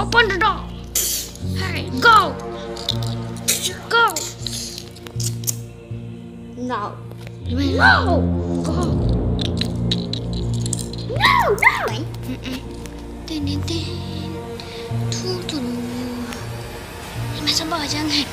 open the door. Hey, go. Go. No. No. Go. No, no. Tin tin tin. Thu thu. Mà sao bỏ ra ngay?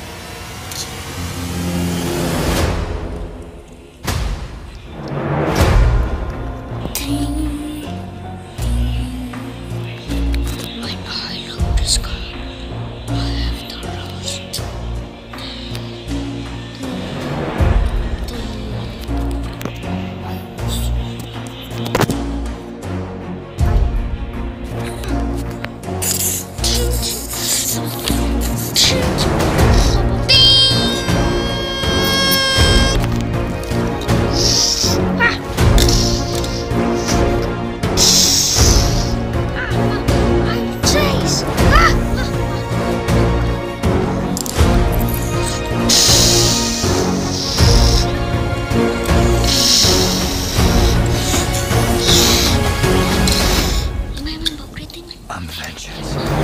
I'm vengeance.